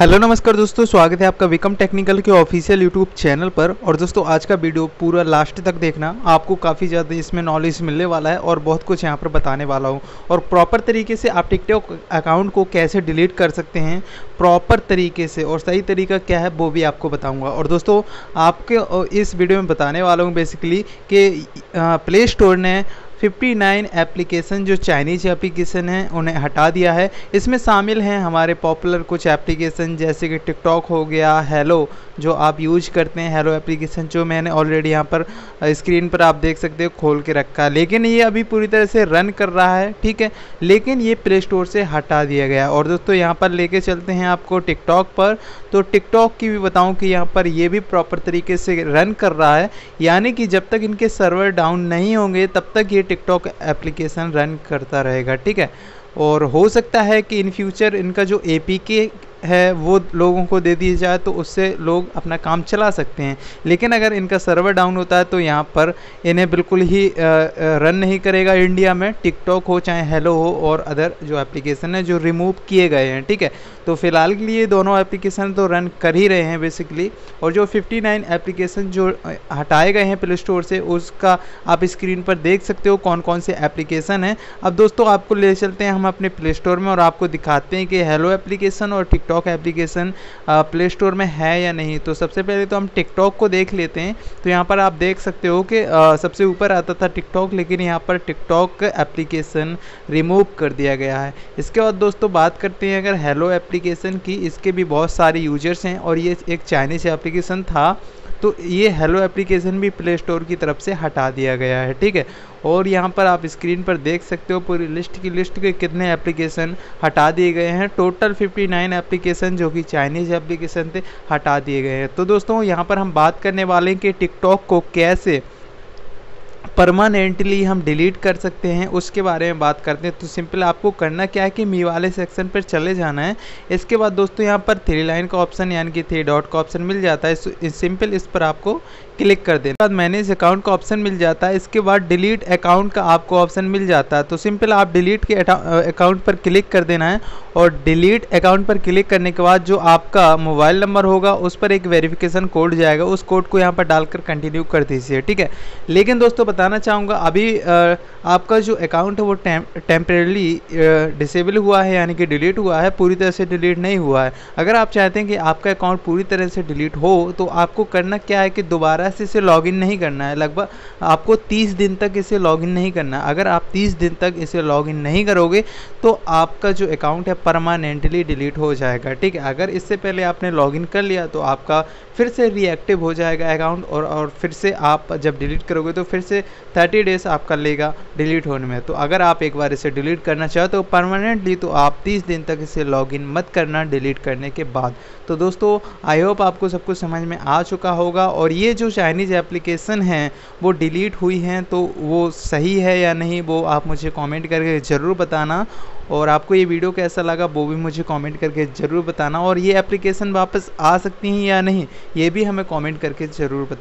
Hello नमस्कार दोस्तों, स्वागत है आपका विकम टेक्निकल के ऑफिशियल यूट्यूब चैनल पर। और दोस्तों, आज का वीडियो पूरा लास्ट तक देखना। आपको काफ़ी ज़्यादा इसमें नॉलेज मिलने वाला है और बहुत कुछ यहाँ पर बताने वाला हूँ। और प्रॉपर तरीके से आप टिकटॉक अकाउंट को कैसे डिलीट कर सकते हैं प्रॉपर तरीके से और सही तरीका क्या है, वो भी आपको बताऊँगा। और दोस्तों, आपके इस वीडियो में बताने वाला हूँ बेसिकली कि प्ले स्टोर ने 59 एप्लीकेशन जो चाइनीज़ एप्लीकेशन हैं, उन्हें हटा दिया है। इसमें शामिल हैं हमारे पॉपुलर कुछ एप्लीकेशन, जैसे कि टिकटॉक हो गया, हेलो, जो आप यूज़ करते हैं, हेलो एप्लीकेशन, जो मैंने ऑलरेडी यहाँ पर स्क्रीन पर आप देख सकते हो, खोल के रखा है। लेकिन ये अभी पूरी तरह से रन कर रहा है, ठीक है? लेकिन ये प्ले स्टोर से हटा दिया गया और दोस्तों, यहाँ पर लेके चलते हैं आपको टिकटॉक पर। तो टिकटॉक की भी बताऊँ कि यहाँ पर ये भी प्रॉपर तरीके से रन कर रहा है। यानी कि जब तक इनके सर्वर डाउन नहीं होंगे, तब तक ये टिकटॉक एप्लीकेशन रन करता रहेगा, ठीक है? और हो सकता है कि इन फ्यूचर इनका जो ए है, वो लोगों को दे दी जाए तो उससे लोग अपना काम चला सकते हैं। लेकिन अगर इनका सर्वर डाउन होता है तो यहाँ पर इन्हें बिल्कुल ही रन नहीं करेगा इंडिया में। टिकटॉक हो, चाहे हेलो हो और अदर जो एप्लीकेशन है, जो रिमूव किए गए हैं, ठीक है? तो फ़िलहाल के लिए दोनों एप्लीकेशन तो रन कर ही रहे हैं, बेसिकली। और जो 59 एप्लीकेशन जो हटाए गए हैं प्ले स्टोर से, उसका आप स्क्रीन पर देख सकते हो कौन कौन से एप्लीकेशन हैं। अब दोस्तों, आपको ले चलते हैं हम अपने प्ले स्टोर में और आपको दिखाते हैं कि हेलो एप्लीकेशन और TikTok TikTok application Play Store में है या नहीं? तो सबसे पहले तो हम टिकटॉक को देख लेते हैं। तो यहाँ पर आप देख सकते हो कि सबसे ऊपर आता था टिकटॉक, लेकिन यहाँ पर टिकटॉक एप्लीकेशन रिमूव कर दिया गया है। इसके बाद दोस्तों बात करते हैं अगर हेलो एप्लीकेशन की। इसके भी बहुत सारे यूज़र्स हैं और ये एक चाइनीज़ एप्लीकेशन था। तो ये हेलो एप्लीकेशन भी प्ले स्टोर की तरफ़ से हटा दिया गया है, ठीक है? और यहाँ पर आप स्क्रीन पर देख सकते हो पूरी लिस्ट की लिस्ट के कितने एप्लीकेशन हटा दिए गए हैं। टोटल 59 एप्लीकेशन जो कि चाइनीज़ एप्लीकेशन थे, हटा दिए गए हैं। तो दोस्तों, यहाँ पर हम बात करने वाले हैं कि टिकटॉक को कैसे परमानेंटली हम डिलीट कर सकते हैं, उसके बारे में बात करते हैं। तो सिंपल आपको करना क्या है कि मी वाले सेक्शन पर चले जाना है। इसके बाद दोस्तों यहाँ पर थ्री लाइन का ऑप्शन यानी कि थ्री डॉट का ऑप्शन मिल जाता है। सिंपल इस पर आपको क्लिक कर देना बाद मैनेज अकाउंट का ऑप्शन मिल जाता है। इसके बाद डिलीट अकाउंट का आपको ऑप्शन मिल जाता है। तो सिंपल आप डिलीट के अकाउंट पर क्लिक कर देना है और डिलीट अकाउंट पर क्लिक करने के बाद जो आपका मोबाइल नंबर होगा, उस पर एक वेरिफिकेशन कोड जाएगा। उस कोड को यहाँ पर डालकर कंटिन्यू कर दीजिए, ठीक है? लेकिन दोस्तों बताना चाहूँगा, अभी आपका जो अकाउंट है वो टेम्परेली डिसेबल हुआ है, यानी कि डिलीट हुआ है, पूरी तरह से डिलीट नहीं हुआ है। अगर आप चाहते हैं कि आपका अकाउंट पूरी तरह से डिलीट हो तो आपको करना क्या है कि दोबारा से इसे लॉगिन नहीं करना है। लगभग आपको 30 दिन तक इसे लॉगिन नहीं करना अगर आप 30 दिन तक इसे लॉगिन नहीं करोगे तो आपका जो अकाउंट है परमानेंटली डिलीट हो जाएगा, ठीक है? अगर इससे पहले आपने लॉगिन कर लिया तो आपका फिर से रीएक्टिव हो जाएगा अकाउंट और और फिर से आप जब डिलीट करोगे तो फिर से 30 डेज़ आपका लेगा डिलीट होने में। तो अगर आप एक बार इसे डिलीट करना चाहते हो परमानेंटली तो आप 30 दिन तक इसे लॉगिन मत करना डिलीट करने के बाद। तो दोस्तों आई होप आपको सब कुछ समझ में आ चुका होगा और ये जो चाइनीज़ एप्लीकेशन हैं, वो डिलीट हुई हैं तो वो सही है या नहीं, वो आप मुझे कॉमेंट करके ज़रूर बताना। और आपको ये वीडियो कैसा लगा, वो भी मुझे कमेंट करके ज़रूर बताना। और ये एप्लीकेशन वापस आ सकती हैं या नहीं, ये भी हमें कमेंट करके ज़रूर बता